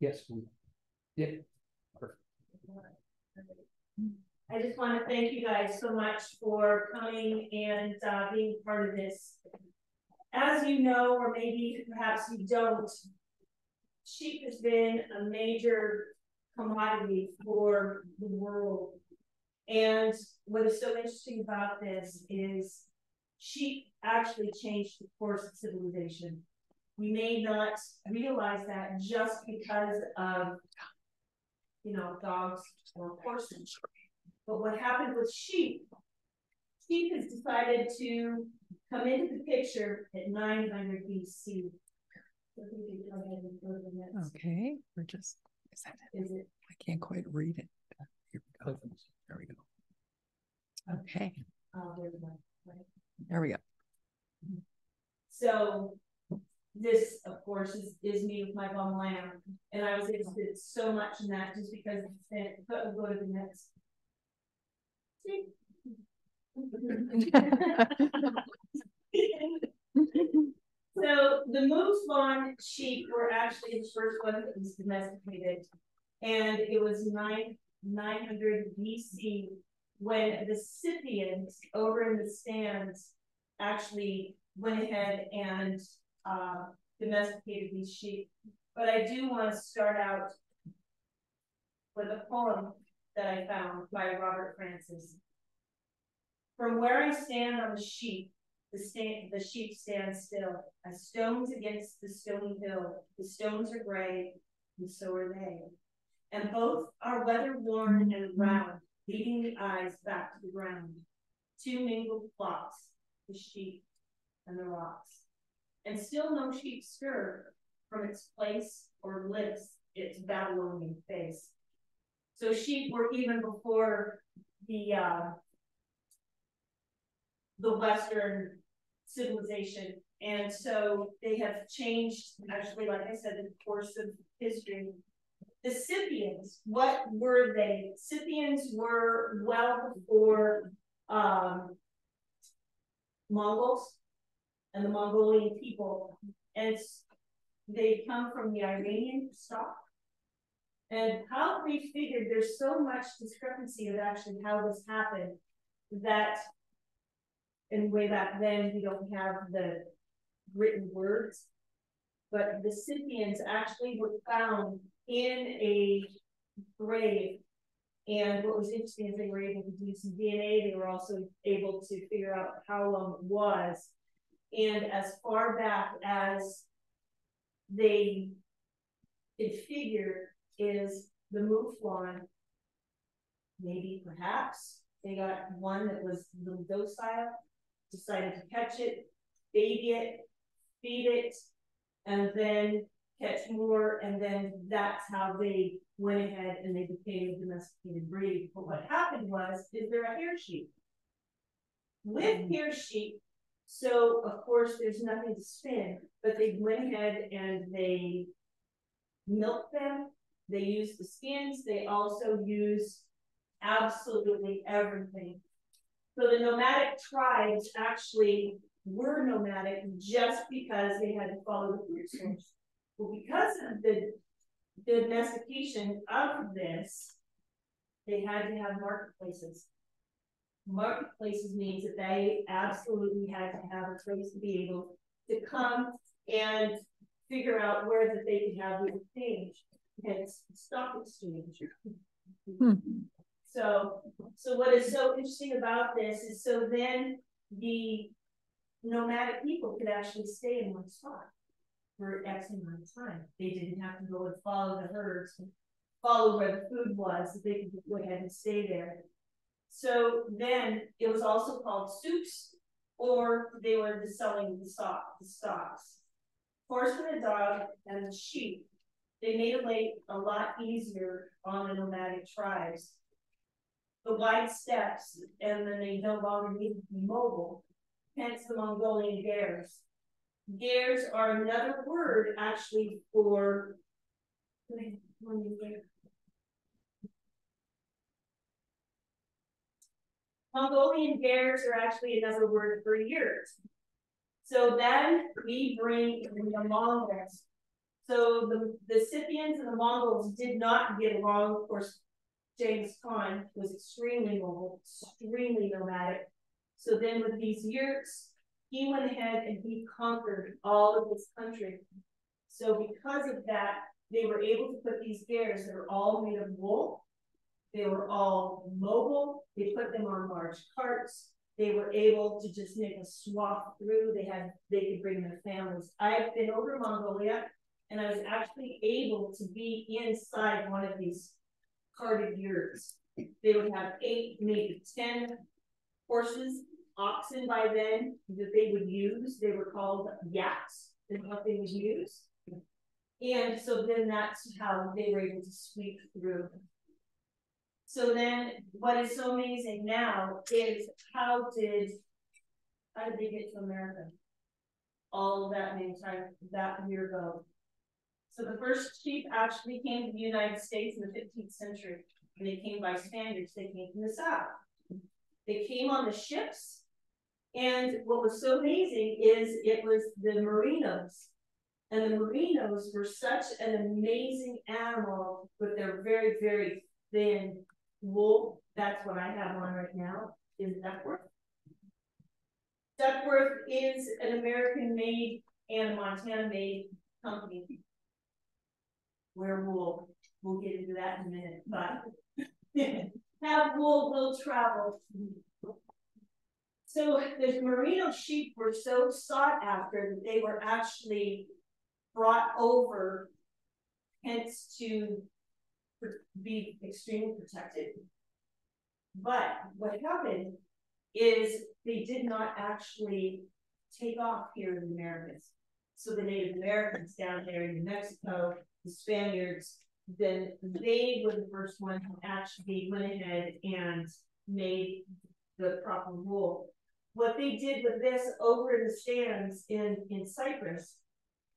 Yes. Yeah. Perfect. I just want to thank you guys so much for coming and uh, being part of this. As you know, or maybe perhaps you don't, sheep has been a major commodity for the world. And what is so interesting about this is sheep actually changed the course of civilization. We may not realize that just because of, you know, dogs or horses. But what happened with sheep, sheep has decided to come into the picture at 900 BC. Okay, we're just, is that it? Is it? I can't quite read it. Here we go. There we go. Okay, Oh, there's one. there we go. So this, of course, is, is me with my bum lamb. And I was interested so much in that just because it but we'll go to the next. So the Mouflon sheep were actually the first one that was domesticated. And it was nine, 900 BC when the Scythians over in the stands actually went ahead and uh, domesticated these sheep. But I do want to start out with a poem that I found by Robert Francis. From where I stand on the sheep, the, the sheep stand still, as stones against the stony hill. The stones are gray, and so are they. And both are weather worn and round, leading the eyes back to the ground. Two mingled flocks, the sheep and the rocks. And still no sheep stir from its place or lifts its Babylonian face. So sheep were even before the uh, the Western civilization. And so they have changed, actually, like I said, in the course of history. The Scythians, what were they? Scythians were well before um, Mongols and the Mongolian people. And they come from the Iranian stock. And how they figured there's so much discrepancy of actually how this happened that and way back then we don't have the written words, but the Scythians actually were found in a grave. And what was interesting is they were able to do some DNA. They were also able to figure out how long it was. And as far back as they could figure is the mouflon, maybe perhaps they got one that was a little docile decided to catch it, baby it, feed it, and then catch more. And then that's how they went ahead and they became a domesticated breed. But what happened was, is there a hair sheep? With mm-hmm. hair sheep, so of course there's nothing to spin, but they went ahead and they milked them. They used the skins. They also use absolutely everything so the nomadic tribes actually were nomadic just because they had to follow the food source. Well, because of the, the domestication of this, they had to have marketplaces. Marketplaces means that they absolutely had to have a place to be able to come and figure out where that they could have the exchange, and stock exchange. Hmm. So, so what is so interesting about this is so then the nomadic people could actually stay in one spot for X amount of time. They didn't have to go and follow the herds, follow where the food was. They could go ahead and stay there. So then it was also called soups, or they were selling the stock, the stocks. Horse and the dog and the sheep. They made it a lot easier on the nomadic tribes the wide steppes, and then they no longer needed to be mobile, hence the Mongolian gers. Gers are another word actually for Mongolian gers are actually another word for yurts. So then we bring in the Mongols. So the, the Scythians and the Mongols did not get along. Of course, Genghis Khan was extremely mobile, extremely nomadic. So then with these yurts, he went ahead and he conquered all of this country. So because of that, they were able to put these bears that are all made of wool. They were all mobile. They put them on large carts. They were able to just make a swath through. They had they could bring their families. I've been over Mongolia and I was actually able to be inside one of these carted yurts. They would have eight, maybe 10 horses, oxen by then that they would use. They were called yaks, and what they would use. And so then that's how they were able to sweep through. So then what is so amazing now is how did how did they get to America? All of that many that year ago. So the first sheep actually came to the United States in the 15th century. And they came by Spaniards, they came from the south. They came on the ships. And what was so amazing is it was the merinos and the merinos were such an amazing animal with their very, very thin wool. That's what I have on right now, is Duckworth. Duckworth is an American made and Montana made company. Where wool, we'll get into that in a minute, but have wool will travel. So the merino sheep were so sought after that they were actually brought over, hence to be extremely protected. But what happened is they did not actually take off here in the Americas. So the Native Americans down there in New Mexico, the Spaniards, then they were the first one who actually went ahead and made the proper rule. What they did with this over in the stands in, in Cyprus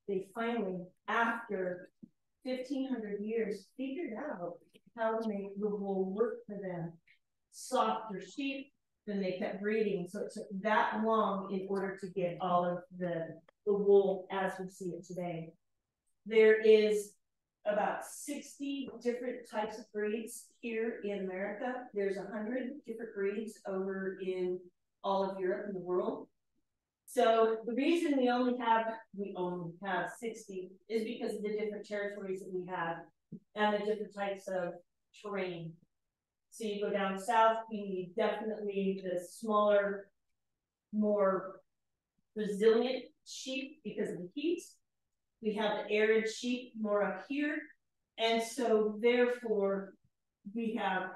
they finally, after 1500 years, figured out how to make the wool work for them. Softer sheep, then they kept breeding. So it took that long in order to get all of the, the wool as we see it today. There is about 60 different types of breeds here in America. There's 100 different breeds over in all of Europe and the world. So the reason we only have, we only have 60 is because of the different territories that we have and the different types of terrain. So you go down south, we need definitely the smaller, more resilient sheep because of the heat. We have the arid sheep more up here. And so therefore we have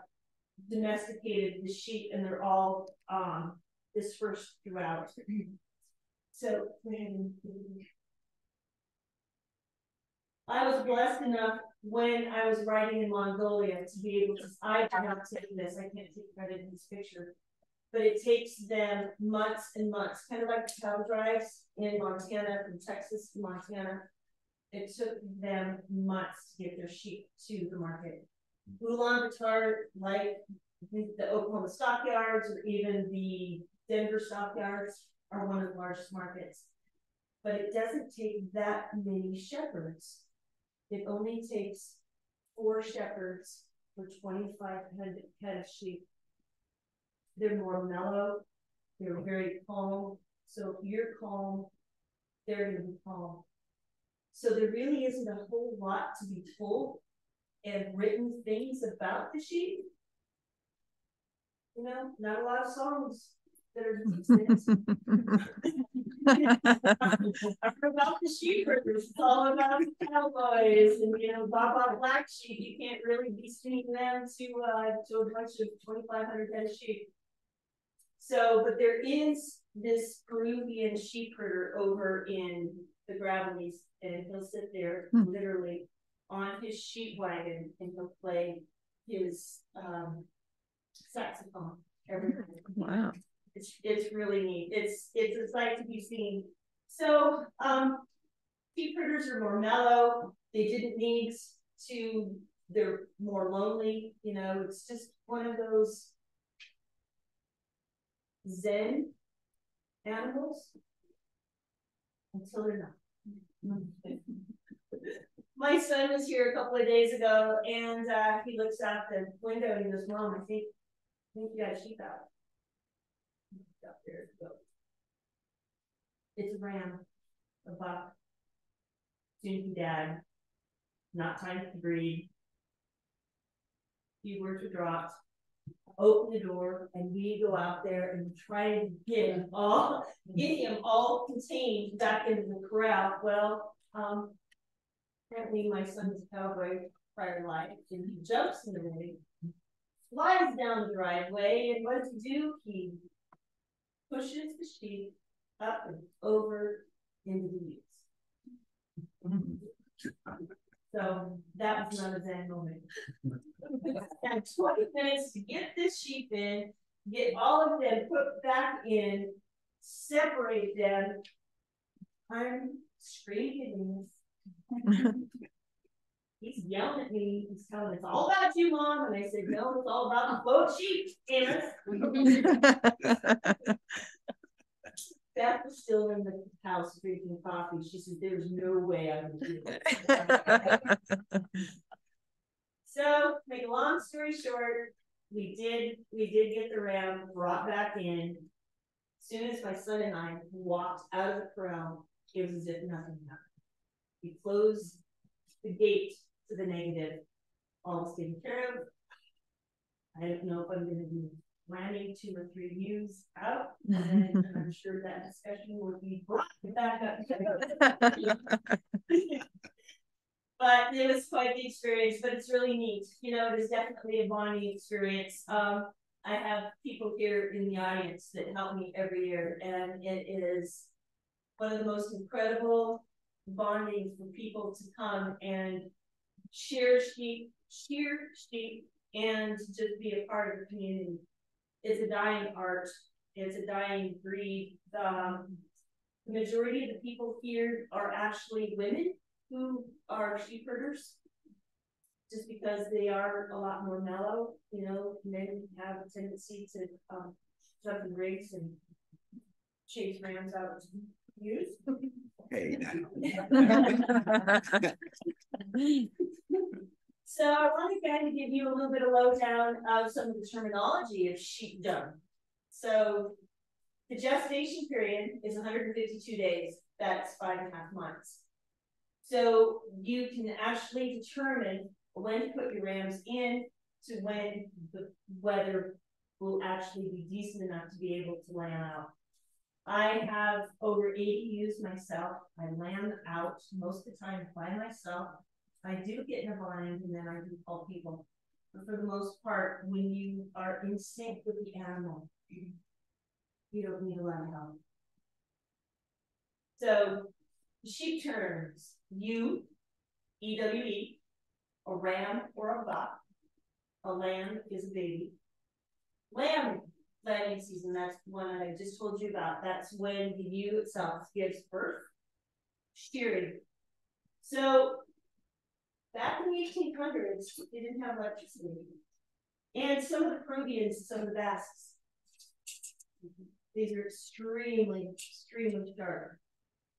domesticated the sheep and they're all um, dispersed throughout. So when I was blessed enough when I was writing in Mongolia to be able to, I did not take this, I can't take credit in this picture, but it takes them months and months, kind of like the cattle drives in Montana, from Texas to Montana. It took them months to get their sheep to the market. Ulaanbaatar, like the, the Oklahoma stockyards or even the Denver stockyards, are one of the largest markets. But it doesn't take that many shepherds. It only takes four shepherds for 25 head of sheep. They're more mellow, they're very calm. So if you're calm, they're going to be calm. So there really isn't a whole lot to be told and written things about the sheep. You know, not a lot of songs about the sheep herders. It's all about the cowboys and you know Baba Black sheep. You can't really be seeing them to uh, to a bunch of 2,500 head sheep. So, but there is this Peruvian sheep herder over in the Gravelies, and he'll sit there hmm. literally on his sheep wagon and he'll play his um, saxophone every night. Wow. It's it's really neat. It's it's a sight to be seen. So um sheep herders are more mellow. They didn't need to they're more lonely, you know, it's just one of those zen animals until they're not. my son was here a couple of days ago and uh, he looks out the window and he goes, Mom, I think, I think you got a sheep out. Up there, go. It's a ram, a buck. Soon to be dad. Not time to breed. Few words are dropped. Open the door and we go out there and try to get him all, get him all contained back into the corral. Well, um, apparently my son's cowboy prior life, and he jumps in the ring, flies down the driveway, and what does he do? He pushes the sheep up and over into the weeds. So that was not a Zen moment. and 20 minutes to get this sheep in, get all of them put back in, separate them. I'm screaming He's yelling at me. He's telling it's all about you, mom. And I said, no, it's all about the boat sheep, Amos. Beth was still in the house drinking coffee. She said, there's no way I can do it. so, make a long story short, we did we did get the ram brought back in. As soon as my son and I walked out of the corral, it was as if nothing happened. We closed the gate to the negative, all taken care of. I don't know if I'm going to be landing two or three views out, and I'm sure that discussion will be brought back up. but it was quite the experience, but it's really neat. You know, it is definitely a bonding experience. Um, I have people here in the audience that help me every year, and it is one of the most incredible bonding for people to come and share sheep, share sheep, and just be a part of the community. It's a dying art. It's a dying breed. Um, the majority of the people here are actually women who are sheep herders, just because they are a lot more mellow. You know, men have a tendency to um, jump in race and chase rams out to use. Hey, so I want to kind of give you a little bit of lowdown of some of the terminology of sheepdom. So the gestation period is 152 days. That's five and a half months. So you can actually determine when to put your rams in to when the weather will actually be decent enough to be able to lamb out. I have over 80 ewes myself. I lamb out most of the time by myself. I do get in a bind and then I do call people. But for the most part, when you are in sync with the animal, you don't need a lot of help. So sheep terms, ewe, a ram or a buck. A lamb is a baby. Lamb planting season, that's one that I just told you about. That's when the ewe itself gives birth. Shearing. So back in the 1800s, they didn't have electricity. And some of the Peruvians, some of the Basques, these are extremely, extremely sharp.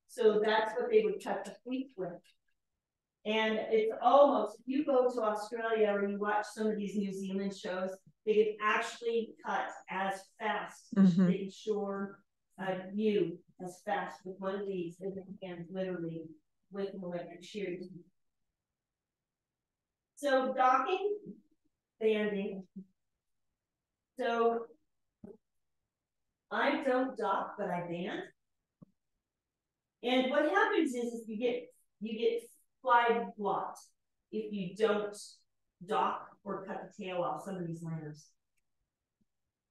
So that's what they would cut the wheat with. And it's almost, if you go to Australia or you watch some of these New Zealand shows, they can actually cut as fast. Mm-hmm. They can shore a view as fast with one of these as they can literally with an electric shears. So docking, banding. So I don't dock, but I band. And what happens is, is you get you get fly blocked if you don't dock or cut the tail off some of these lambs.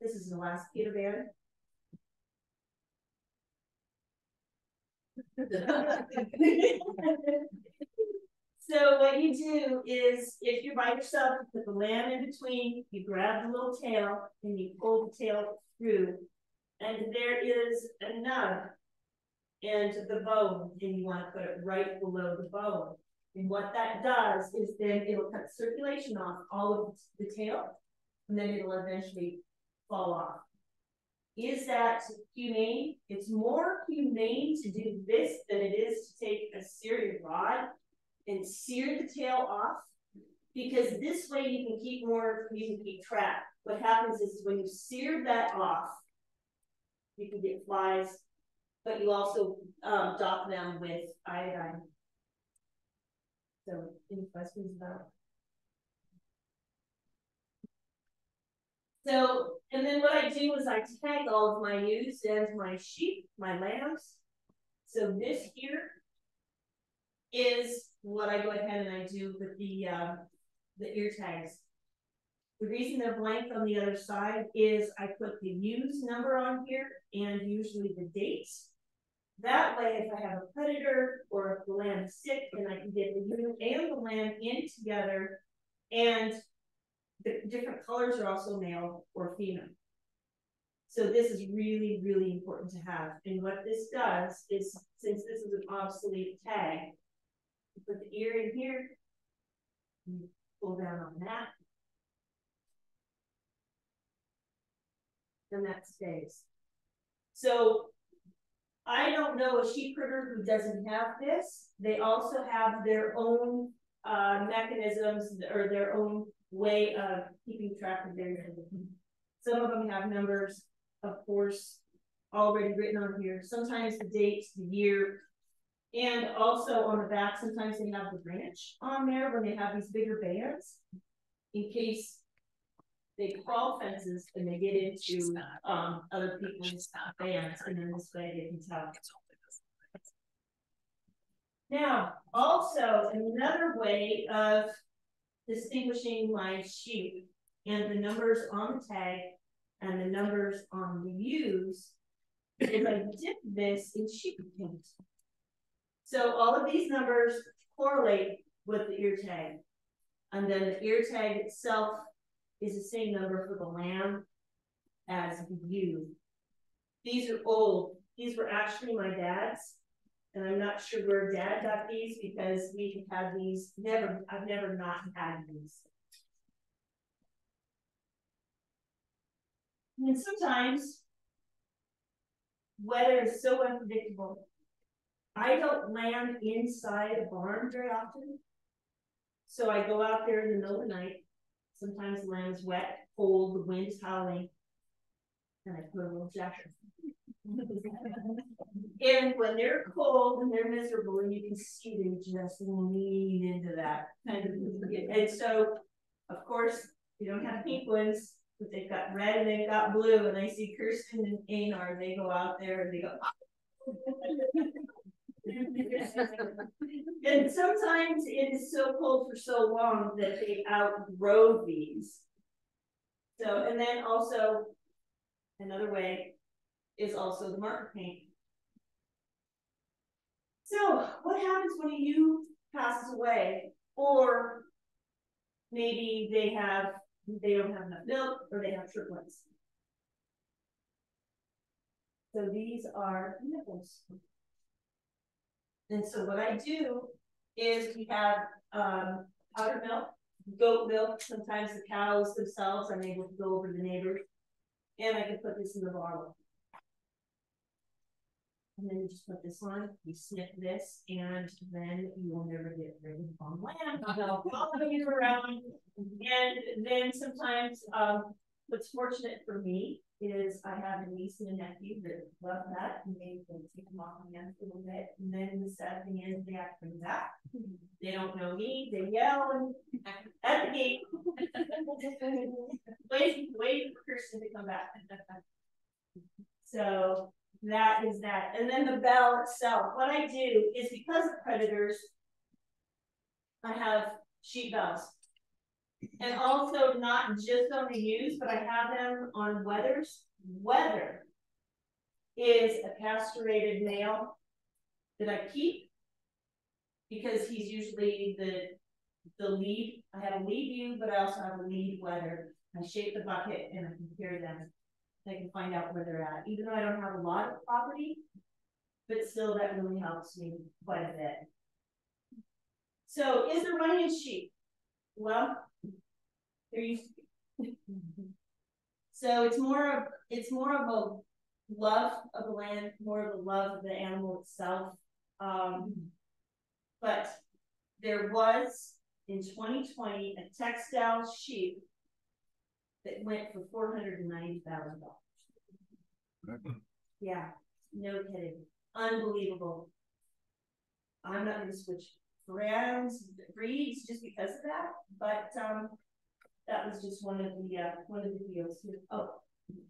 This is the last Peter Van. so what you do is if you're by yourself, you put the lamb in between, you grab the little tail and you pull the tail through. And there is a nub and the bone, and you want to put it right below the bone. And what that does is then it'll cut circulation off all of the tail, and then it'll eventually fall off. Is that humane? It's more humane to do this than it is to take a Syrian rod and sear the tail off because this way you can keep more, you can keep track. What happens is when you sear that off, you can get flies, but you also um, dock them with iodine. So, any questions about? So, and then what I do is I tag all of my ewes and my sheep, my lambs. So this here is what I go ahead and I do with the uh, the ear tags. The reason they're blank on the other side is I put the ewes number on here and usually the dates. That way, if I have a predator or if the lamb is sick, then I can get the ewe and the lamb in together and the different colors are also male or female. So this is really, really important to have. And what this does is, since this is an obsolete tag, you put the ear in here, you pull down on that, and that stays. So I don't know a sheep herder who doesn't have this. They also have their own uh, mechanisms or their own way of keeping track of their Some of them have numbers, of course, already written on here. Sometimes the dates, the year, and also on the back, sometimes they have the branch on there when they have these bigger bands in case they crawl fences and they get into um, other people's bands, and then this way they can tell. Now, also another way of distinguishing my sheep and the numbers on the tag and the numbers on the ewes is I dip this in sheep paint. So all of these numbers correlate with the ear tag. And then the ear tag itself is the same number for the lamb as the ewe. These are old. These were actually my dad's. And I'm not sure where dad got these because we have had these never, I've never not had these. And sometimes weather is so unpredictable. I don't land inside a barn very often. So I go out there in the middle of the night. Sometimes the land is wet, cold, the wind is howling, and I put a little jacket and when they're cold and they're miserable, and you can see them just lean into that kind of. And so, of course, you don't have pink ones, but they've got red and they've got blue. And I see Kirsten and Einar, they go out there and they go. and sometimes it is so cold for so long that they outgrow these. So, and then also another way is also the marker paint. So what happens when a ewe passes away or maybe they have they don't have enough milk or they have triplets? So these are nipples. And so what I do is we have um, powdered milk, goat milk. Sometimes the cows themselves, I'm able to go over the neighbors. And I can put this in the bottle. And then you just put this on, you snip this, and then you will never get rid of on land. They'll follow you around. And then sometimes um, what's fortunate for me is I have a niece and a nephew that love that, and they can take them off my hands a little bit. And then the sad thing is they act from that. They don't know me, they yell and at the gate. waiting, waiting for Kirsten to come back. so that is that. And then the bell itself. What I do is because of predators, I have sheep bells. And also not just on the ewes, but I have them on wethers. Wether is a castrated male that I keep because he's usually the the lead. I have a lead ewe, but I also have a lead wether. I shape the bucket and I compare them I can find out where they're at, even though I don't have a lot of property, but still that really helps me quite a bit. So is there in sheep? Well, there used to be. so it's more of it's more of a love of the land, more of a love of the animal itself. Um, but there was in twenty twenty a Texel sheep that went for four hundred and ninety thousand dollars. Yeah, no kidding, unbelievable. I'm not gonna switch brands, breeds just because of that, but, um, that was just one of the, uh, one of the deals. here. Oh,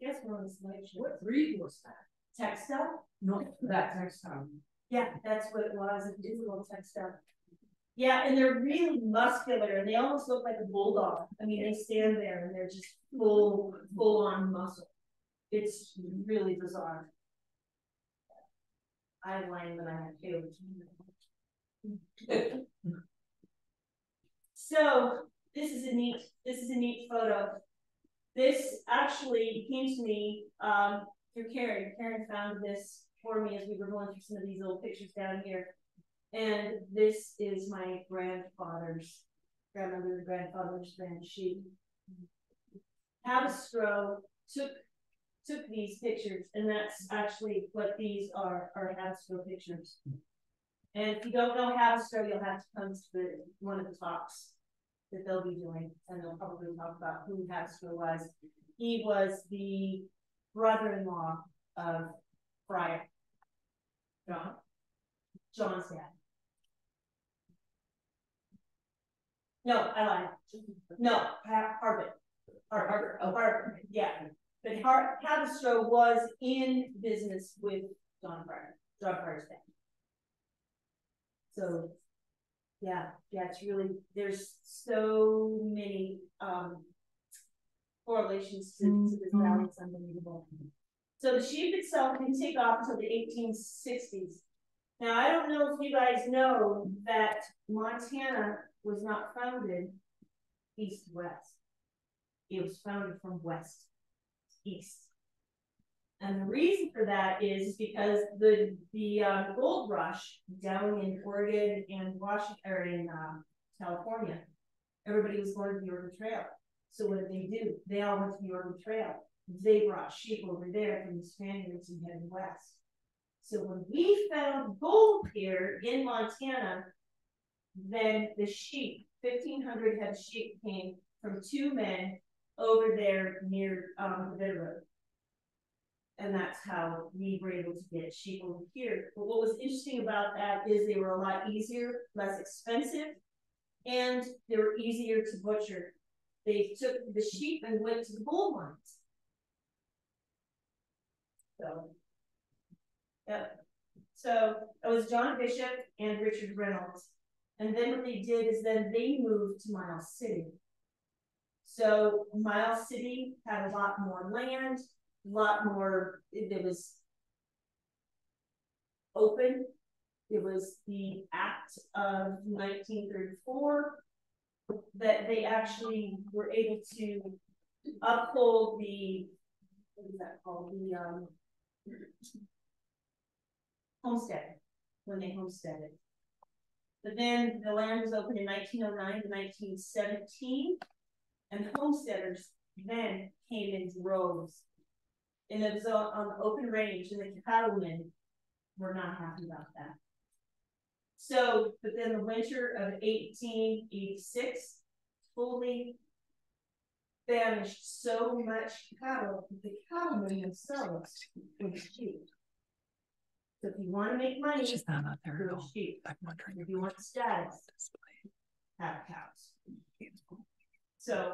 guess one of the selection. What breed was that? Texel? Not that Texel. Yeah, that's what it was, a digital Texel. Yeah, and they're really muscular, and they almost look like a bulldog. I mean, they stand there and they're just full, full on muscle. It's really bizarre. I have line when I have tails. So this is a neat, this is a neat photo. This actually came to me um, through Karen. Karen found this for me as we were going through some of these old pictures down here. And this is my grandfather's, grandmother and grandfather's grand sheep. Havastro took took these pictures, and that's actually what these are, are Havastro pictures. And if you don't know Havastro, you'll have to come to the, one of the talks that they'll be doing, and they'll probably talk about who Havastro was. He was the brother-in-law of Friar John, John's dad. No, I lied. No, Har- Harvard. Harvard, oh, Harvard, yeah. But Har- Havastro was in business with John Fryer, John Fryer's dad. So, yeah, yeah, it's really, there's so many, um, correlations to, to this valley, it's unbelievable. So the sheep itself didn't take off until the eighteen sixties. Now, I don't know if you guys know that Montana was not founded east-west. It was founded from west, to east. And the reason for that is because the the uh, gold rush down in Oregon and Washington or in uh, California, everybody was going to the Oregon Trail. So what did they do? They all went to the Oregon Trail. They brought sheep over there from the Spaniards and headed west. So when we found gold here in Montana, then the sheep, 1,500 head sheep came from two men over there near um, the Road. And that's how we were able to get sheep over here. But what was interesting about that is they were a lot easier, less expensive, and they were easier to butcher. They took the sheep and went to the gold mines. So, yeah. So it was John Bishop and Richard Reynolds. And then what they did is then they moved to Miles City. So Miles City had a lot more land, lot more, it was open. It was the Act of 1934 that they actually were able to uphold the, what is that called? The um, homestead, when they homesteaded. But then the land was opened in 1909 to 1917, and homesteaders then came in droves. And it was on the open range, and the cattlemen were not happy about that. So, but then the winter of 1886 fully banished so much cattle that the cattlemen themselves were sheep. So if you want to make money, She's not on there at sheep. I'm wondering If you want Display. have cows. So,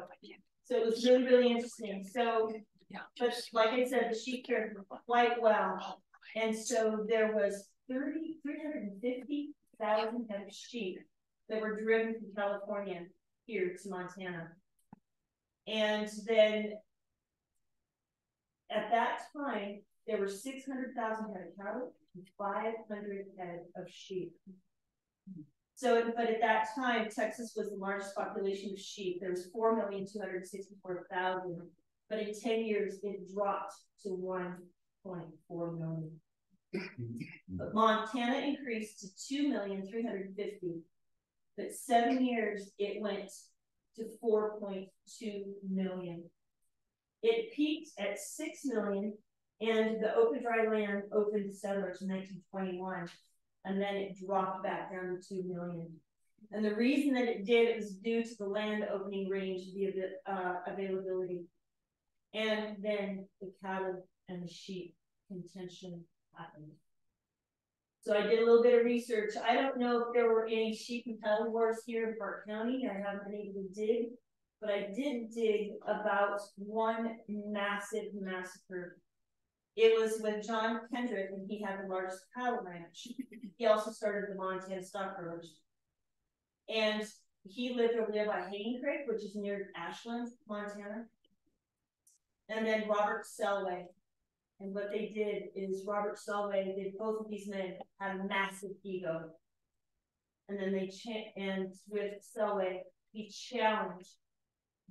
so it was really, really interesting. So, Yeah. but like I said, the sheep cared quite well. And so there was 30, 350,000 head of sheep that were driven from California here to Montana. And then at that time, there were 600,000 head of cattle and 500 head of sheep. So, but at that time, Texas was the largest population of sheep. There was 4,264,000. But in 10 years, it dropped to 1.4 million. But Montana increased to two million three hundred fifty. But seven years, it went to four point two million. It peaked at six million and the open dry land opened to settlers in nineteen twenty-one. And then it dropped back down to two million. And the reason that it did is due to the land opening range, the uh, availability. And then the cattle and the sheep contention happened. So I did a little bit of research. I don't know if there were any sheep and cattle wars here in Park County. I haven't been able to dig, but I did dig about one massive massacre. It was with John Kendrick, and he had the largest cattle ranch. He also started the Montana Stock Growers. And he lived over there by Hayden Creek, which is near Ashland, Montana. And then Robert Selway, and what they did is Robert Selway did both of these men had a massive ego. And then they cha- and with Selway, he challenged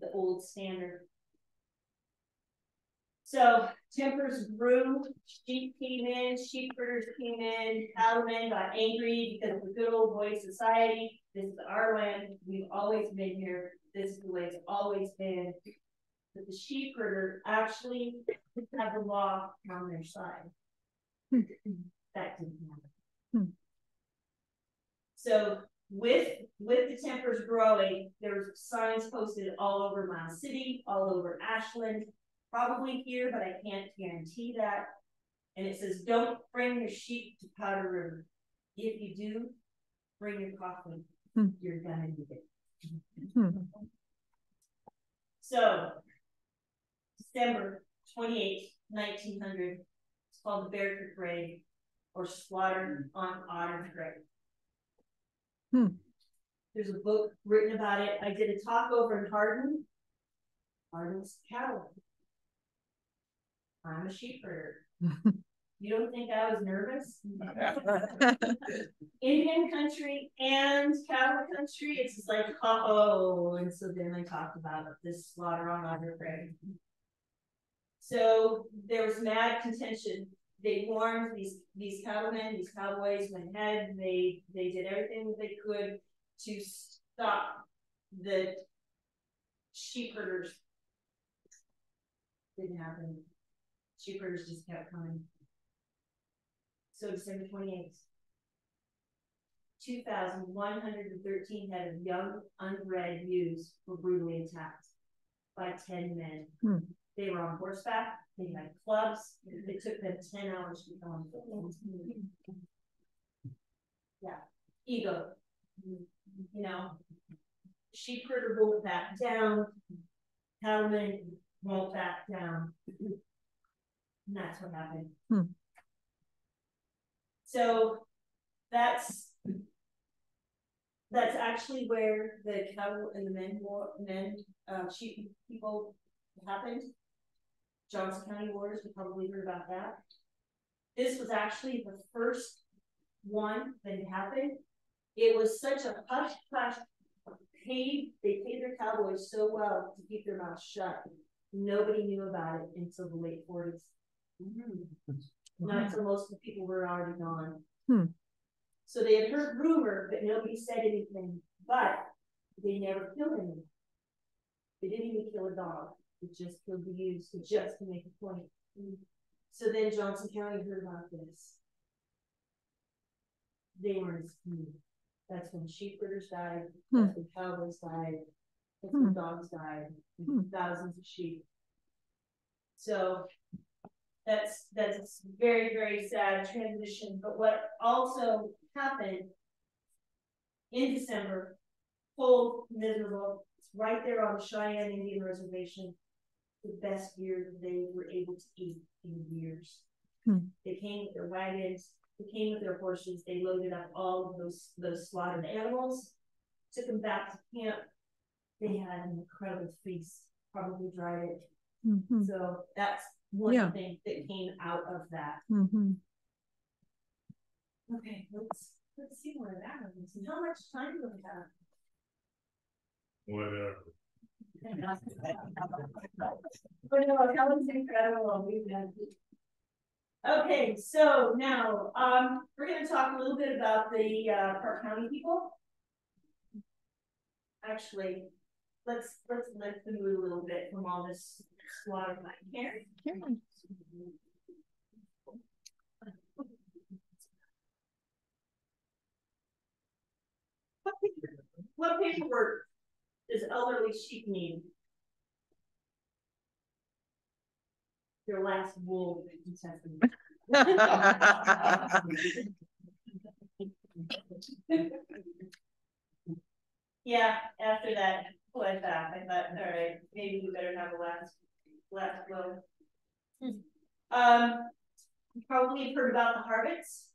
the old standard. So tempers grew, sheep came in, sheep herders came in, cattlemen got angry because of the good old boy society. This is our land. We've always been here. This is the way it's always been that the sheep herder actually have the law on their side. That didn't happen. Hmm. So with with the tempers growing, there's signs posted all over Miles City, all over Ashland, probably here, but I can't guarantee that. And it says, don't bring your sheep to Powder River. If you do, bring your coffee. Hmm. You're gonna need it. Hmm. So December 28th, 1900. It's called the Bear Creek Raid or Slaughter on Otter Creek. Hmm. There's a book written about it. I did a talk over in Hardin. Hardin's cattle. I'm a sheep herder. you don't think I was nervous? Indian country and cattle country, it's just like, oh, and so then I talked about this slaughter on Otter Creek. So there was mad contention. They warned these these cattlemen, these cowboys went ahead. They they did everything that they could to stop the sheep herders. Didn't happen. Sheep herders just kept coming. So December 28th, 2,113 head of young, unbred ewes were brutally attacked by 10 men. Hmm. They were on horseback, they had clubs, it took them 10 hours to become on foot. Yeah, ego. You know, she herder won't back down, cattleman won't back down. And that's what happened. Hmm. So that's that's actually where the cattle and the men war men uh, sheep people happened. Johnson County Wars, you probably heard about that. This was actually the first one that happened. It was such a hush hush paid, they paid their cowboys so well to keep their mouths shut. Nobody knew about it until the late 40s. Mm-hmm. Not until most of the people were already gone. Hmm. So they had heard rumor, but nobody said anything. But they never killed anyone. They didn't even kill a dog. They just be used, to just to make a point. So then Johnson County heard about this. They were in That's when sheep herders died. Hmm. That's when cowboys died. That's Hmm. when dogs died. Hmm. Thousands of sheep. So that's that's very very sad transition. But what also happened in December, cold, miserable. It's right there on the Cheyenne Indian Reservation. The best year they were able to eat in years. Hmm. They came with their wagons. They came with their horses. They loaded up all of those those slaughtered animals, took them back to camp. They had an incredible feast. Probably dried it. Mhm. So that's one Yeah. thing that came out of that. Mhm. Okay, let's let's see where that is. How much time do we have? Whatever. But no, incredible. We've done- Okay, so now um we're gonna talk a little bit about the uh Park County people. Actually, let's let's lift the mood a little bit from all this slaughter like here. Yeah. what paperwork does elderly sheep need? Your last wool. Yeah, after that, went back, I thought, all right, maybe we better have a last, last will. Um, you probably have heard about the Harvots.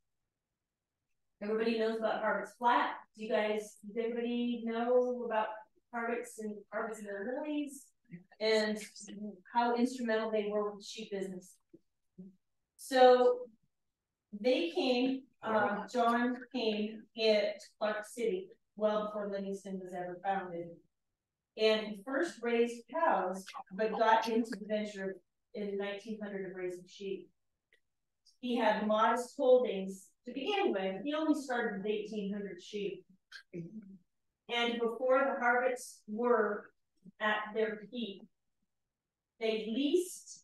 Everybody knows about Harvard's Flat. Do you guys, does everybody know about Harvots and Harvots and lilies? And how instrumental they were with sheep business? So they came, um, John came at Clark City well before Livingston was ever founded. And he first raised cows, but got into the venture in nineteen hundred of raising sheep. He had modest holdings to begin with, he only started with eighteen hundred sheep. And before the Harvots were at their peak, they leased,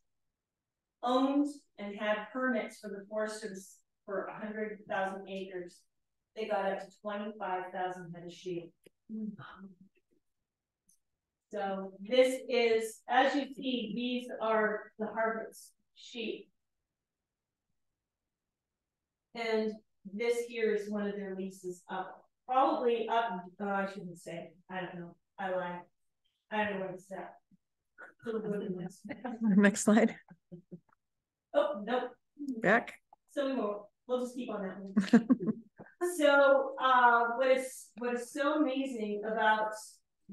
owned, and had permits for the foresters for a hundred thousand acres. They got up to twenty-five thousand head of sheep. So this is, as you see, these are the Harvots sheep. And this here is one of their leases up, probably up, oh, I shouldn't say, I don't know, I lied. I don't know what it's at. Next slide, Oh, nope, back. so we won't, we'll just keep on that one. So, uh, what is, what is so amazing about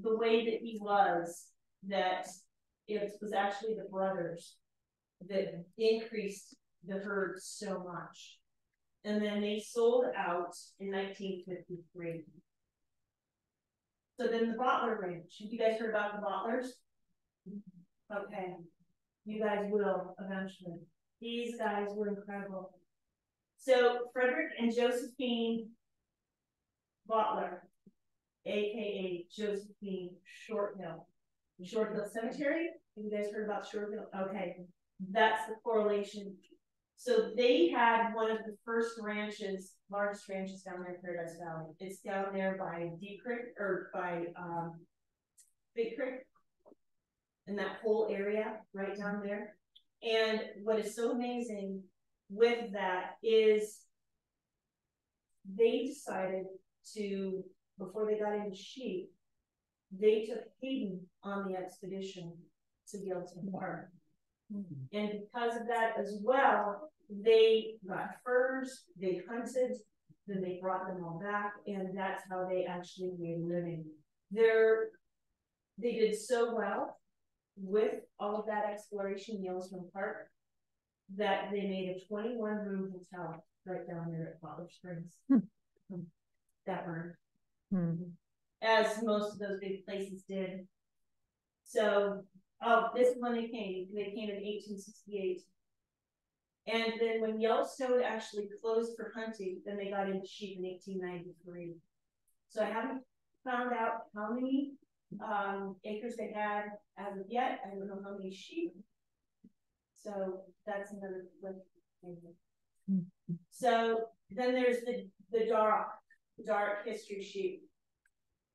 the way that he was, that it was actually the brothers that increased the herd so much. And then they sold out in nineteen fifty-three. So then the Butler Ranch, have you guys heard about the Butlers? Okay, you guys will eventually. These guys were incredible. So Frederick and Josephine Butler, AKA Josephine Shorthill. Shorthill Cemetery, have you guys heard about Shorthill? Okay, that's the correlation. So they had one of the first ranches, largest ranches down there in Paradise Valley. It's down there by Deep Creek or by um, Big Creek. And that whole area right down there. And what is so amazing with that is they decided to, before they got into sheep, they took Hayden on the expedition to Gilton Park. And because of that as well, they got furs, they hunted, then they brought them all back, and that's how they actually made a living. They're, they did so well with all of that exploration in Yellowstone Park that they made a 21 room hotel right down there at Butler Springs. Hmm. That burned, Hmm. as most of those big places did. So, oh, this one they came, they came in 1868. And then when Yellowstone actually closed for hunting, then they got into sheep in 1893. So I haven't found out how many um, acres they had as of yet. I don't know how many sheep. So that's another like. So then there's the the dark dark history sheep.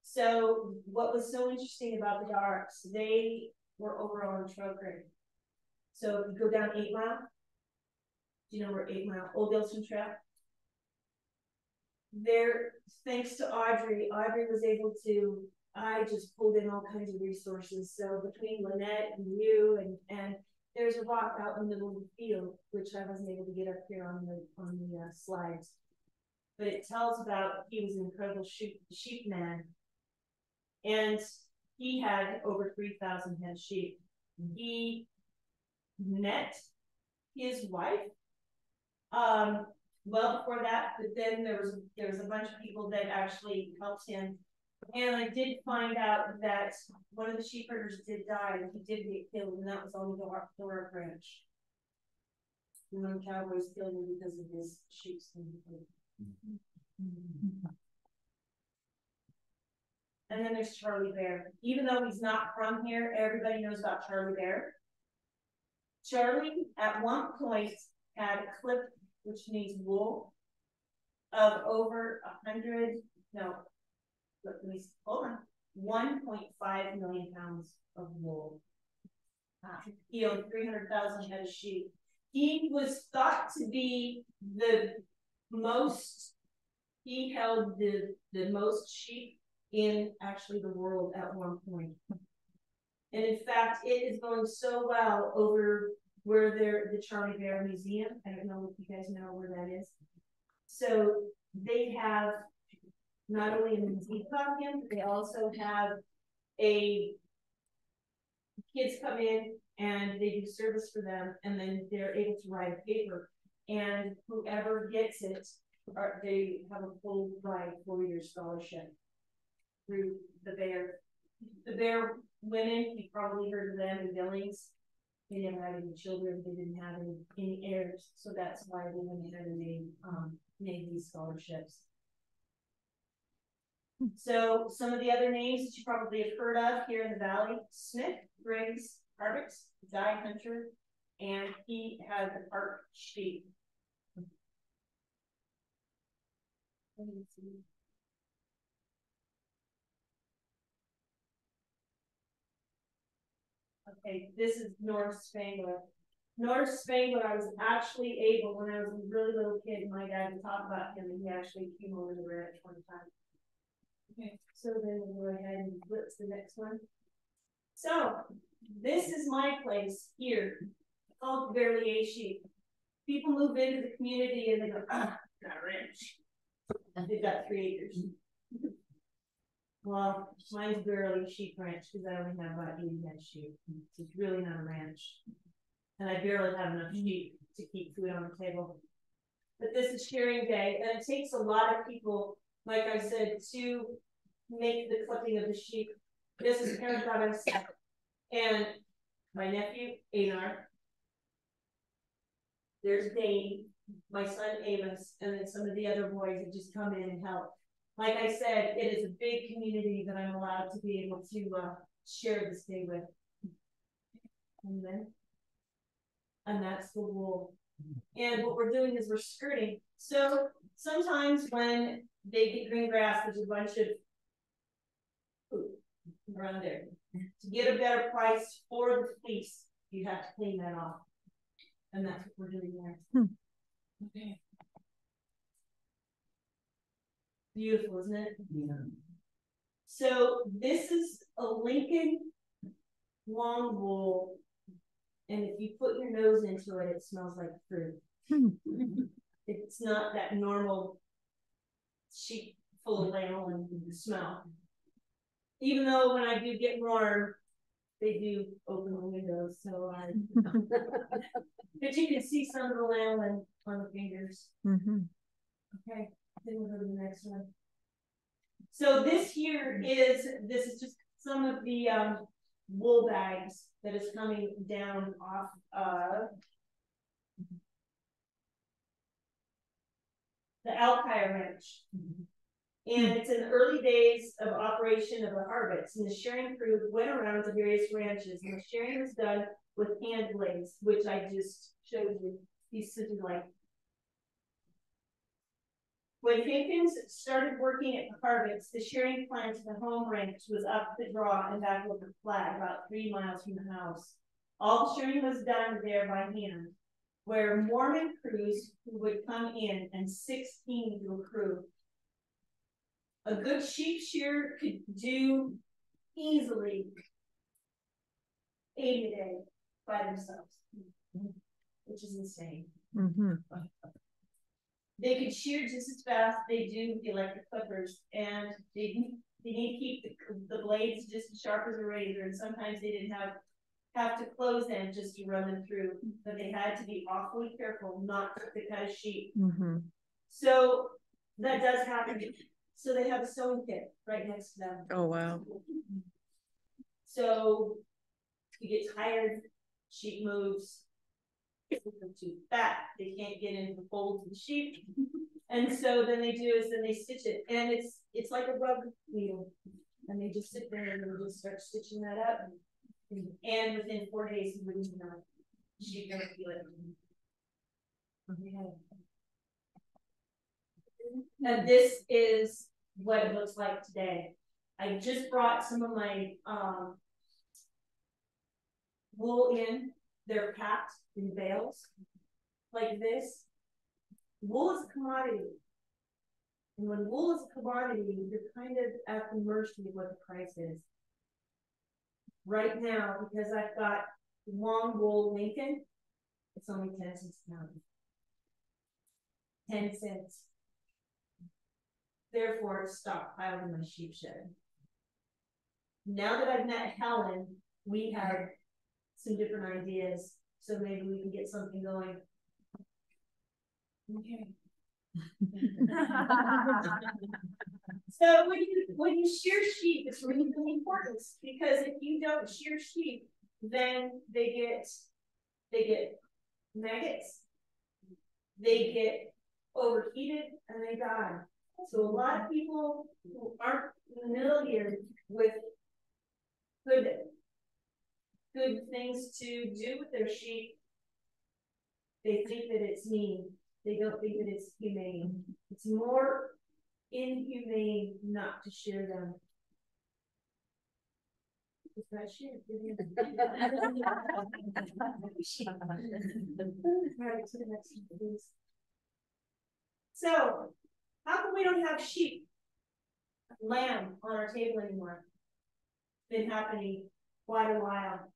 So what was so interesting about the darks? They were over on Trail. So if you go down Eight Mile, you know where Eight Mile Old Gilson Trail? There, thanks to Audrey, Audrey was able to I just pulled in all kinds of resources. So between Lynette and you and and there's a rock out in the middle of the field, which I wasn't able to get up here on the on the uh, slides. But it tells about he was an incredible sheep sheep man, and he had over three thousand head sheep. He met his wife um, well before that, but then there was there was a bunch of people that actually helped him and I did find out that one of the sheep herders did die, and he did get killed, and that was on the Dora, Branch. And then cowboys killed him because of his sheep. And then there's Charlie Bair. Even though he's not from here, everybody knows about Charlie Bair. Charlie, at one point, had a clip, which means wool, of over a hundred, no, but please, hold on, one point five million pounds of wool. Uh, He owned three hundred thousand head of sheep. He was thought to be the most, he held the, the most sheep in actually the world at one point. And in fact, it is going so well over where there, the Charlie Bair Museum, I don't know if you guys know where that is. So they have not only a museum, but they also have a kids come in and they do service for them and then they're able to write a paper. And whoever gets it, are, they have a full ride four year scholarship through the Bair. The Bair women, you probably heard of them in Billings. They never had any children, they didn't have any, any heirs, so that's why they went ahead and made, um, made these scholarships. So some of the other names that you probably have heard of here in the valley, Smith, Briggs, Harbix, Guy Hunter, and he had the park sheep. Let me see. Okay, this is North Spangler. North Spangler, I was actually able, when I was a really little kid, my dad to talk about him, and he actually came over the ranch one time. Okay, so then we'll go ahead and flip to the next one. So, this is my place here, called Sheep. People move into the community and they go, ah, got a ranch. They've got three acres. Well, mine's barely sheep ranch because I only have about eighty head sheep. It's really not a ranch. And I barely have enough mm-hmm. sheep to keep food on the table. But this is shearing day, and it takes a lot of people, like I said, to make the clipping of the sheep. This is Brothers and my nephew, Anar. There's Dane, my son Amos, and then some of the other boys that just come in and help. Like I said, it is a big community that I'm allowed to be able to uh, share this day with. And then, and that's the wool. And what we're doing is we're skirting. So sometimes when they get green grass, there's a bunch of food around there. To get a better price for the fleece, you have to clean that off. And that's what we're doing there. Hmm. Okay. Beautiful, isn't it? Yeah. So this is a Lincoln long wool. And if you put your nose into it, it smells like fruit. Hmm. It's not that normal sheep full of lanolin smell. Even though when I do get warm, they do open the windows, so I. But you can see some of the lanolin on the fingers. Mhm. Okay, then we'll go to the next one. So this here is, this is just some of the um wool bags that is coming down off of. The Alkire Ranch. And it's in the early days of operation of the harvest, and the shearing crew went around to various ranches, and the shearing was done with hand blades, which I just showed you. These scissors like when Hankins started working at the harvest, the shearing plant to the home ranch was up the draw and back over the flat, about three miles from the house. All the shearing was done there by hand, where Mormon crews would come in and sixteen to a crew. A good sheep shearer could do easily eighty a day by themselves, which is insane. Mhm. They could shear just as fast they do with the electric clippers, and they they need to keep the, the blades just as sharp as a razor. And sometimes they didn't have have to close them just to run them through, but they had to be awfully careful not to cut a sheep. Mhm. So that does happen. So they have a sewing kit right next to them. Oh, wow. So you get tired, sheep moves. They're too fat, they can't get into the folds of the sheep. And so then they do is then they stitch it and it's, it's like a rug needle, And they just sit there and they just start stitching that up. And within four days, you wouldn't even know. Sheep don't feel it. And this is what it looks like today. I just brought some of my, um. Wool in, they're packed in bales, like this. Wool is a commodity. And when wool is a commodity, you're kind of at the mercy of what the price is. Right now, because I've got long wool Lincoln, it's only ten cents a pound. Ten cents. Therefore, it's stockpiled in my sheep shed. Now that I've met Helen, we have some different ideas, so maybe we can get something going. Okay. So when you when you shear sheep, it's really, really important because if you don't shear sheep, then they get they get maggots, they get overheated, and they die. So a lot of people who aren't familiar with good good things to do with their sheep, they think that it's mean. They don't think that it's humane. It's more inhumane not to shear them. So, how come we don't have sheep, lamb on our table anymore? Been happening quite a while.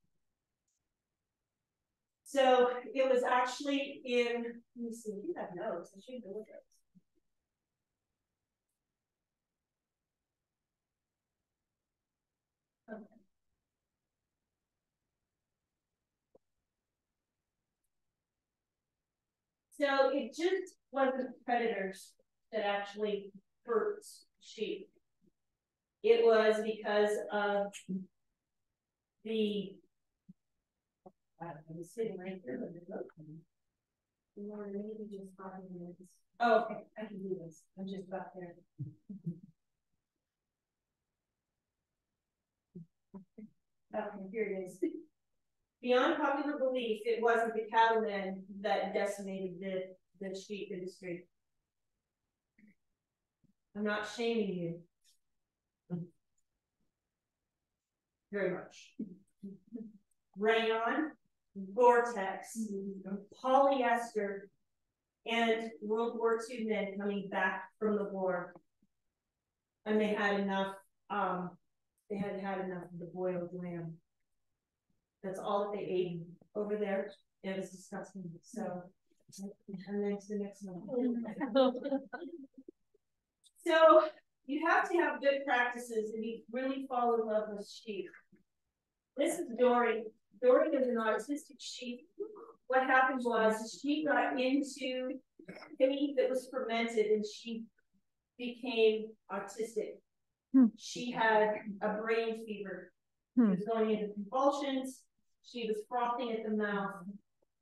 So it was actually in, let me see, you have notes, I should at. Okay. So it just wasn't predators that actually hurt sheep. It was because of the I was sitting right here when the boat came. Maybe just five minutes. Oh, okay, I can do this. I'm just about there. Okay, here it is. Beyond popular belief, it wasn't the cattlemen that decimated the, the sheep industry. I'm not shaming you. Very much. Rayon, Gore-Tex, polyester, and World War II men coming back from the war. And they had enough, um, they had had enough of the boiled lamb. That's all that they ate over there. It was disgusting. So, and then to the next one. so, you have to have good practices and you really fall in love with sheep. This is Dory. Dory is an autistic sheep. What happened was she got into hay that was fermented and she became autistic. Hmm. She had a brain fever. Hmm. She was going into convulsions. She was frothing at the mouth.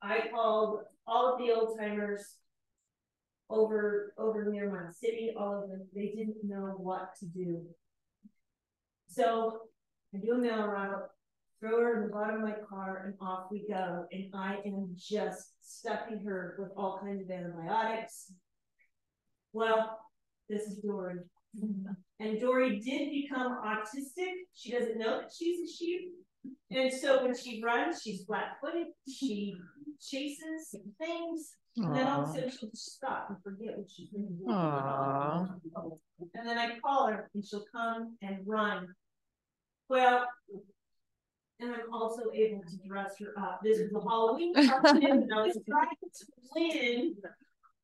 I called all of the old timers over over near my city, all of them. They didn't know what to do. So I do a mail route throw her in the bottom of my car, and off we go. And I am just stuffing her with all kinds of antibiotics. Well, this is Dory. And Dory did become autistic. She doesn't know that she's a sheep. And so when she runs, she's flat footed. She chases things. And then all of a sudden she'll just stop and forget what she's doing. And then I call her and she'll come and run. Well, and I'm also able to dress her up. This is a Halloween costume that I was trying to win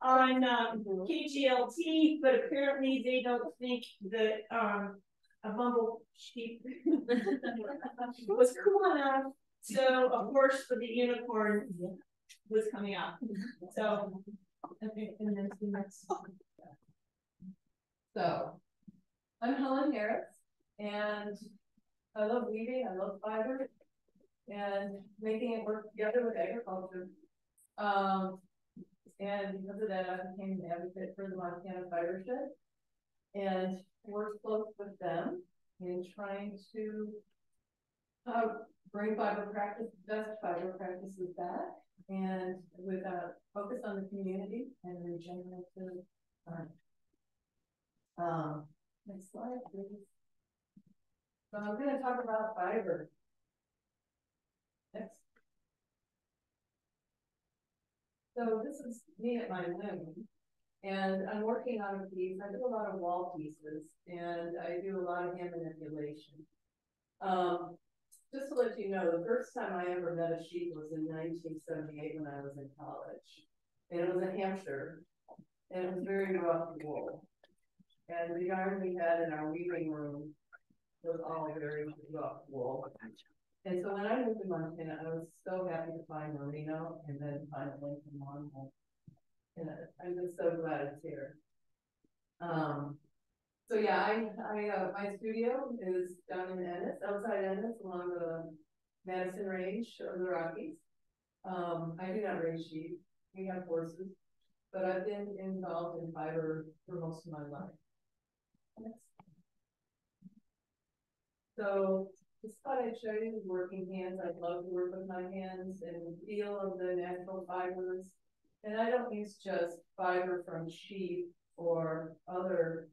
on um, KGLT, but apparently they don't think that um, a bumble sheep was cool enough. So, of course, for the unicorn was coming up. So, okay, and then the next. So, I'm Helen Harris, and I love weaving, I love fiber, and making it work together with agriculture. Um, and because of that, I became an advocate for the Montana Fiber Shed and worked close with them in trying to uh, bring fiber practice, best fiber practices back, and with a focus on the community and regenerative. Um, Next slide, please. So I'm gonna talk about fiber. Next. So this is me at my loom. And I'm working on a piece, I do a lot of wall pieces, and I do a lot of hand manipulation. Um, just to let you know, the first time I ever met a sheep was in nineteen seventy-eight when I was in college. And it was in Hampshire, and it was very rough wool. And the yarn we had in our weaving room was all very wool. And so when I moved to Montana, I was so happy to find merino and then find Lincoln long wool. And I'm just so glad it's here. Um, so yeah, I, I, uh, my studio is down in Ennis, outside Ennis, along the Madison Range of the Rockies. Um, I do not raise sheep, we have horses, but I've been involved in fiber for most of my life. So just thought I'd show you working hands. I love to work with my hands and feel of the natural fibers. And I don't use just fiber from sheep or other,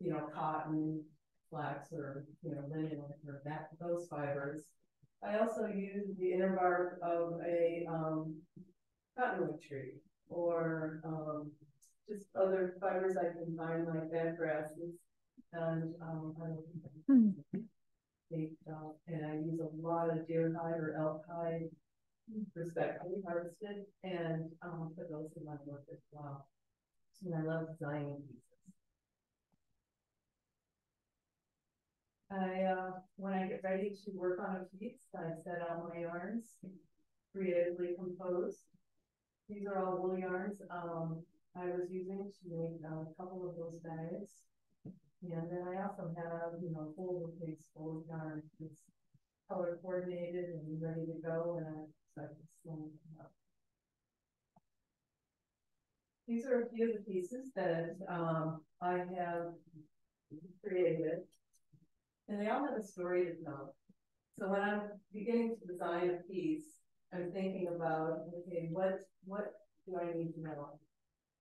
you know, cotton, flax, or you know, linen or that those fibers. I also use the inner bark of a um, cottonwood tree or um, just other fibers I can find like bad grasses and um, I Hmm. uh, and I use a lot of deer hide or elk hide, respectfully harvested, and um, put those in my work as well. And I love designing pieces. I, uh, when I get ready to work on a piece, I set out my yarns, creatively composed. These are all wool yarns, um, I was using to make uh, a couple of those bags. And then I also have, you know, full of case full of yarn, it's color coordinated and ready to go, and I, so I can them up. These are a few of the pieces that, um, I have created. And they all have a story to tell. So when I'm beginning to design a piece, I'm thinking about, okay, what, what do I need to know?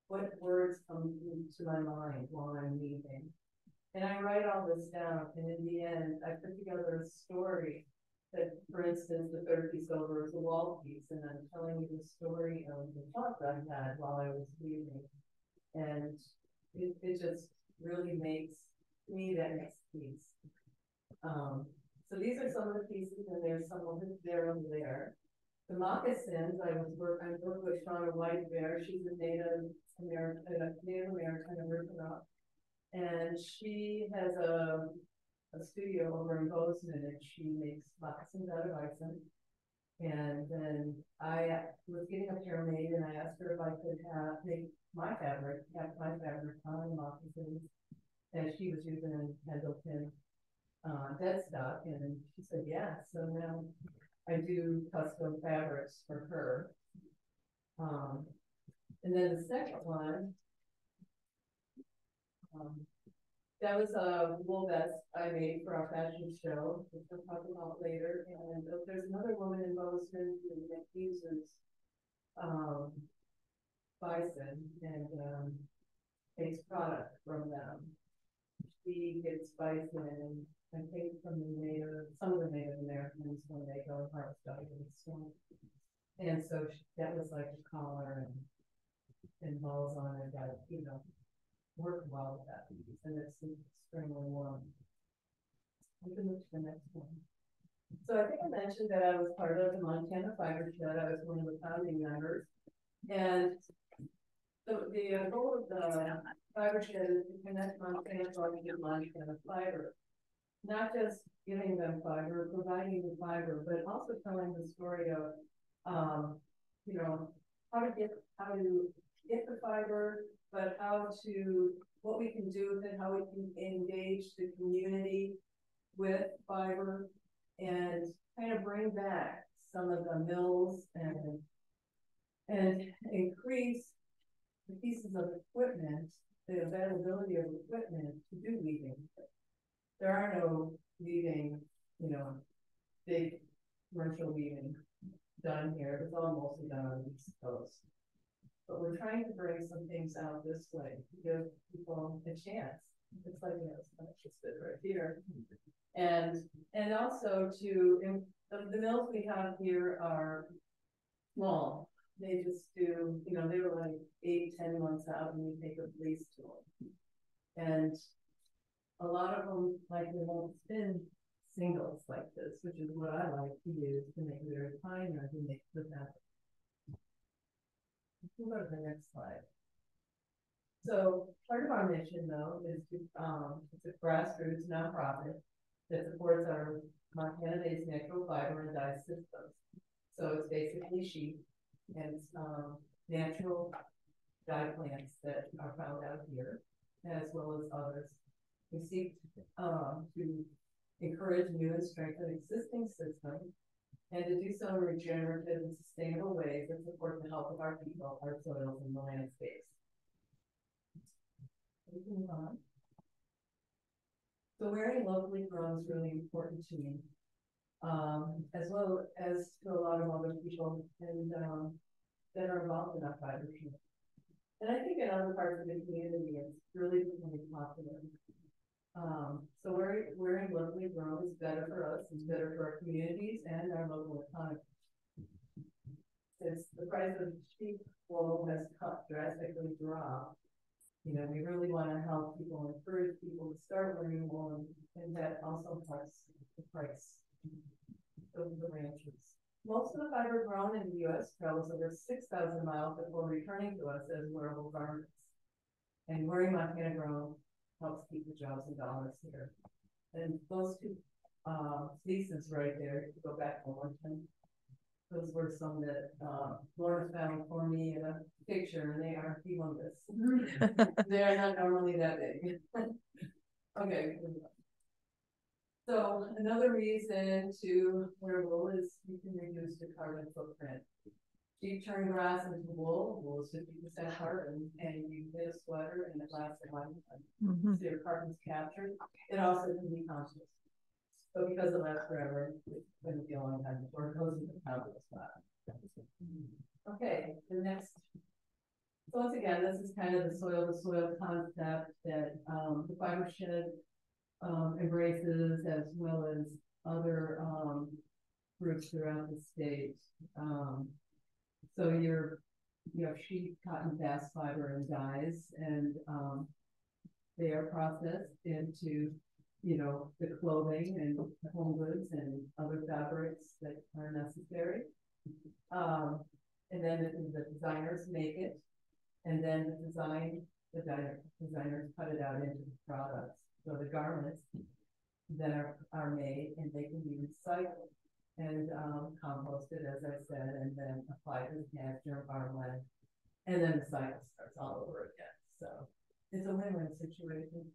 What words come to my mind while I'm weaving? And I write all this down, and in the end, I put together a story that, for instance, the third piece over is a wall piece, and I'm telling you the story of the thoughts I had while I was weaving. And it, it just really makes me that next piece. Um, so these are some of the pieces, and there's some of it there over there. The moccasins, I was work, I worked with Shauna White Bear. She's a Native American, a Native American original, and she has a a studio over in Bozeman, and she makes moccasins out of bison. And then I was getting a pair made, and I asked her if I could have make my fabric, have my fabric on moccasins, and she was using Pendleton uh, dead stock, and she said yes. So now I do custom fabrics for her. Um, and then the second one, um, that was a wool vest I made for our fashion show, which we'll talk about later. And there's another woman in Bozeman who uses um, bison and um, takes product from them. She gets bison and I think from the native, some of the Native Americans when they go harvest out. And so she, that was like a collar and, and balls on it that, you know, work well with that piece and it's extremely warm. We can move to the next one. So I think I mentioned that I was part of the Montana Fiber Shed. I was one of the founding members. And the, the uh, goal of the fiber shed is to connect Montana farming to Montana fiber not just giving them fiber, providing the fiber, but also telling the story of, um, you know, how to get, how to get the fiber, but how to, what we can do with it, how we can engage the community with fiber and kind of bring back some of the mills and, and increase the pieces of equipment, the availability of equipment to do weaving there are no weaving, you know, big commercial weaving done here. It's all mostly done on the East Coast. But we're trying to bring some things out this way to give people a chance. It's like, you know, it's not just fit right here. And, and also to, the, the mills we have here are small. They just do, you know, they were like eight, ten months out and we take a lease to them. And a lot of them, like, they won't spin singles like this, which is what I like to use to make very fine or to make the fabric. We'll go to the next slide. So part of our mission though is to, um, it's a grassroots nonprofit that supports our Montana-based natural fiber and dye systems. So it's basically sheep and, um, natural dye plants that are found out here as well as others. We seek, um, to encourage new and strengthen existing systems and to do so in regenerative and sustainable ways that support the health of our people, our soils, and the landscapes. So wearing locally grown is really important to me. Um, as well as to a lot of other people and, um, that are involved in our fiber. And I think in other parts of the community, it's really becoming popular. Um, so wearing, wearing locally grown is better for us, it's better for our communities and our local economy. Since the price of sheep wool has cut drastically dropped, you know, we really want to help people, encourage people to start wearing wool, and, that also cuts the price of the ranches. Most of the fiber grown in the US travels over six thousand miles before returning to us as wearable garments. And wearing Montana grown helps keep the jobs and dollars here. And those two, uh, pieces right there, if you go back to one time. Those were some that, uh, Lorna found for me in a picture, and they are humongous. They are not normally that big. Okay. So another reason to wear wool is you can reduce the carbon footprint. Sheep turn grass into wool, wool is fifty percent carbon, and you knit a sweater and it lasts a lifetime. Mhm. So your carbon's captured, it also can be conscious. But because it lasts forever, it's gonna be a long time before it goes into the compost pile. Okay, the next. So once again, this is kind of the soil to soil concept that, um, the fiber shed. Um, embraces as well as other, um, groups throughout the state. So you're, you have sheep, cotton, fast fiber and dyes and, um. They are processed into, you know, the clothing and home goods and other fabrics that are necessary. Um, and then the, the designers make it. And then the design, the designer, designers cut it out into the products, so the garments. That are, are made and they can be recycled and, um, composted, as I said, and then applied to the pasture and farmland. And then the cycle starts all over again, so it's a win-win situation.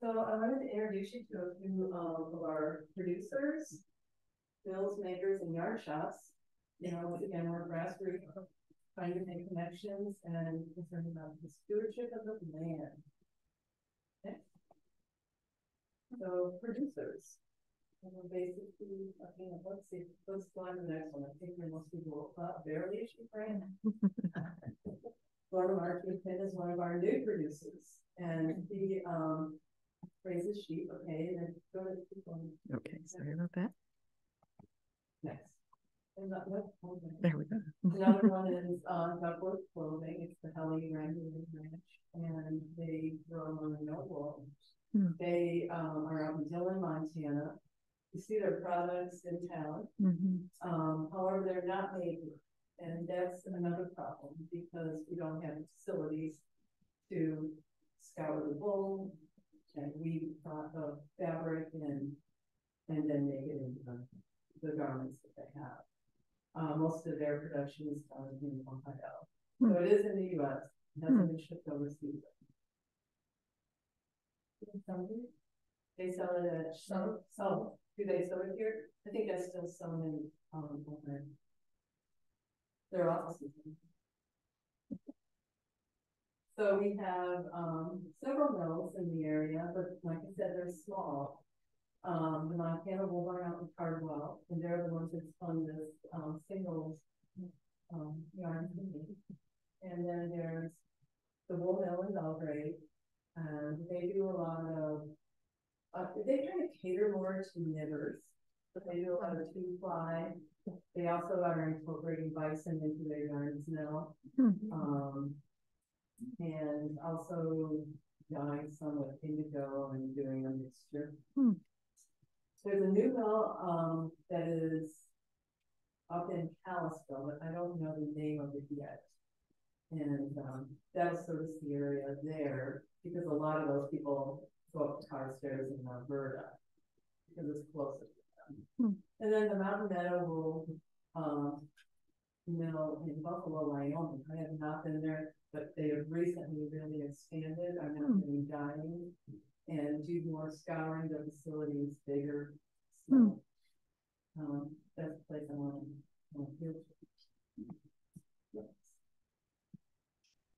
So I wanted to introduce you to a few, um, of our producers, bills makers and yard shops. You know, once again, we're grassroots, trying to make connections and concerned about the stewardship of the land. Okay. So producers. And we're basically, okay, let's see, let's go on to the next one. I think there most people, uh, barely issue brand. Lorna Marchington is one of our new producers and he, um, raises sheep, okay, and then go to keep on Okay, sorry about that. next. And that, what, hold on. There we go. Another one is, uh, Duckworth Clothing, it's the Helle Rangeland Ranch, and they grow merino wool. Hmm. They, um, are out in Dillon, Montana. You see their products in town, Mhm. um, however, they're not made here. And that's another problem, because we don't have facilities to scour the wool and weave the fabric and, and then make it into the, the garments that they have. Uh, most of their production is done in Ohio. So it is in the US, it hasn't been shipped overseas. They sell it at, so, do they sell here? I think that's still selling in, um. Their offices. So we have, um, several mills in the area, but like I said, they're small. Um, the Montana will burn out in Cardwell, and they're the ones that spun this, um, singles, um, yarn. me. And then there's the wool mill in Belgrade. And they do a lot of, uh, they try to cater more to knitters, but they do a lot of two ply. They also are incorporating bison into their yarns now. Hmm. Um, and also dyeing some with indigo and doing a mixture. Hmm. There's a new mill, um, that is up in Kalispell, but I don't know the name of it yet. And, um, that'll service the area there, because a lot of those people go up to Carstairs in Alberta. Because it's closer to them. Hmm. And then the Mountain Meadow will, um, mill in Buffalo, Wyoming, I have not been there, but they have recently really expanded, are now Hmm. doing dyeing. And do more scouring, the facility is bigger, Hmm. so. Um, that's the place I want to, want to field trip. Yes.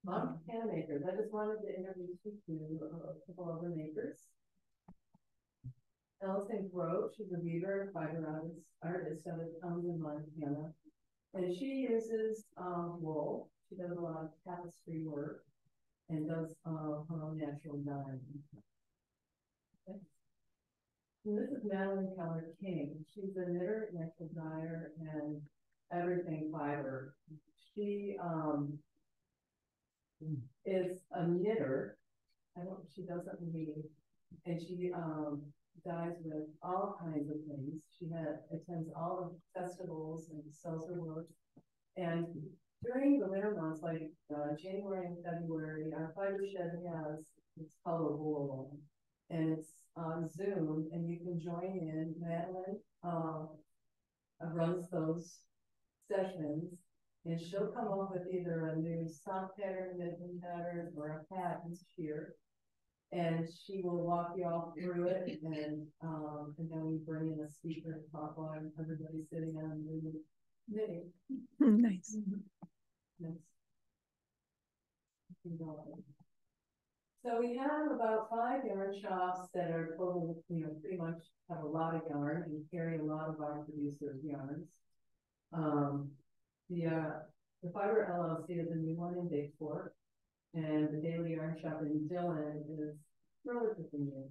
Mom, can makers, I just wanted to introduce you to a couple other makers. Ellison Grove, she's a weaver and fiber artist, artist out of Townsend, Montana. And she uses, um, wool, she does a lot of tapestry work and does, uh, her own natural dyeing. And this is Madeline Keller King, she's a knitter, natural dyer, and everything fiber. She, um, is a knitter, I don't, she doesn't weave, and she, um, dyes with all kinds of things. She had, attends all the festivals and sells her work. And during the winter months, like, uh, January and February, our fiber shed has, it's called a. And it's on Zoom, and you can join in, Madeline, uh, runs those sessions. And she'll come up with either a new sock pattern, knitting pattern, or a each year. And she will walk you all through it and, um, and then we bring in a speaker to talk while everybody's sitting on the knitting. Hmm, Nice. Can go on. So we have about five yarn shops that are total, you know, pretty much have a lot of yarn and carry a lot of our producers' yarns. Um, the uh, the Fiber LLC is a new one in Bayport, and the Daily Yarn Shop in Dillon is relatively new.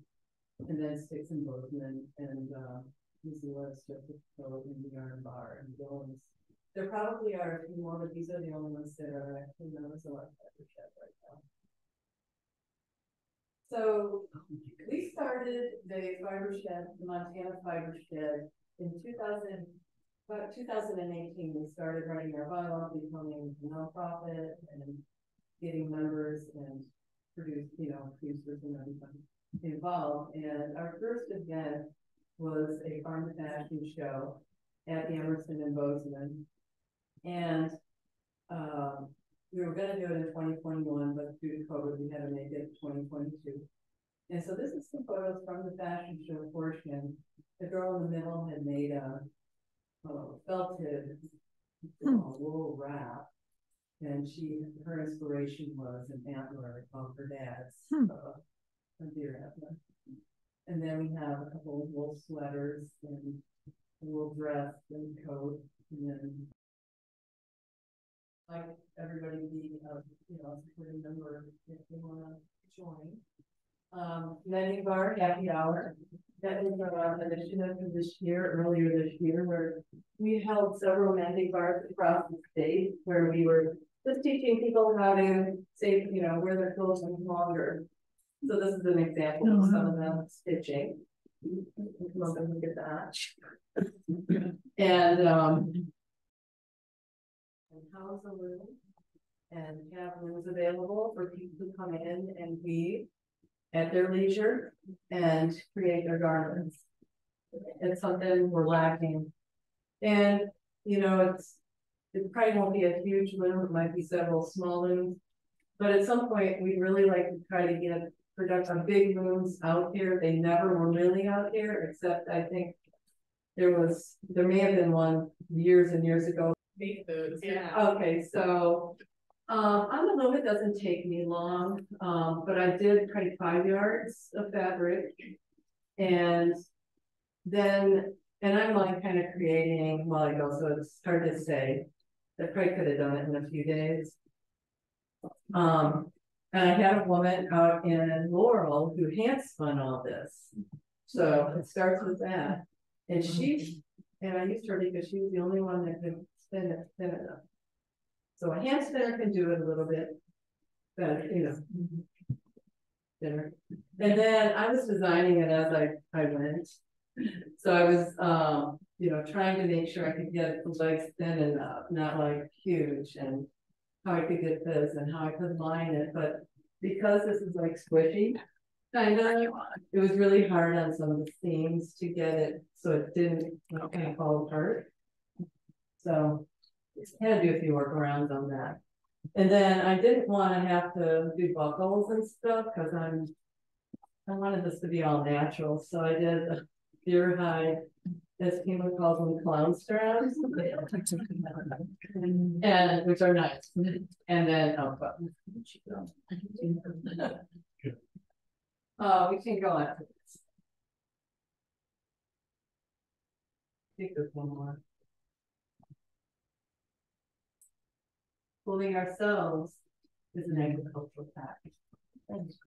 And then Sticks and Bozeman and uh, Easy just Joseph Cove, the Yarn Bar and Dillon's. There probably are a few more, but these are the only ones that are actually known as a lot of shed right now. So we started the fiber shed, the Montana fiber shed in 2000. But 2018, we started running our bylaw, becoming a nonprofit and getting members and produce, you know, producers and everything involved. And our first event was a farm to fashion show at Emerson and Bozeman. And um, we were going to do it in 2021, but due to COVID, we had to make it 2022. And so this is some photos from the fashion show portion. The girl in the middle had made a uh, felted Hmm. wool wrap. And she, her inspiration was an antler of her dad's, Hmm. uh, a deer antler. And then we have a couple of wool sweaters and a wool dress and coat, and then like everybody be, uh, you know, a supporting member if they wanna join. Um, mending bar happy hour, that is our initiative this year, earlier this year, where we held several mending bars across the state, where we were just teaching people how to save, you know, wear their clothes longer. So this is an example of some of the stitching. Come up and look at that. And, um. And house a room. And have rooms available for people to come in and weave at their leisure and create their garments. It's something we're lacking. And, you know, it's, it probably won't be a huge loom, it might be several small looms. But at some point, we'd really like to try to get production, big looms out here, they never were really out here, except I think. There was, there may have been one years and years ago. Big boots, yeah. Okay, so, um, on the loom, it doesn't take me long, um, but I did probably five yards of fabric. And then, and I'm like kind of creating while I go, so it's hard to say. I probably could have done it in a few days. Um, And I had a woman out in Laurel who hand spun all this. So it starts with that. And she, and I used her because she was the only one that could spin it thin enough. So a hand spinner can do it a little bit. Better, you know. Thinner. And then I was designing it as I, I went. So I was, um, you know, trying to make sure I could get the legs thin enough, not like huge and. How I could get this and how I could line it, but because this is like squishy. Kind of, it was really hard on some of the seams to get it, so it didn't, of fall apart. So, had to do a few workarounds on that. And then I didn't wanna have to do buckles and stuff, cause I'm. I wanted this to be all natural, so I did a deer hide, as people calls them clown straps. And, which are nice, and then, oh, but. Uh, we can go on. to. I think one more. Fooling ourselves is an mm-hmm. agricultural fact.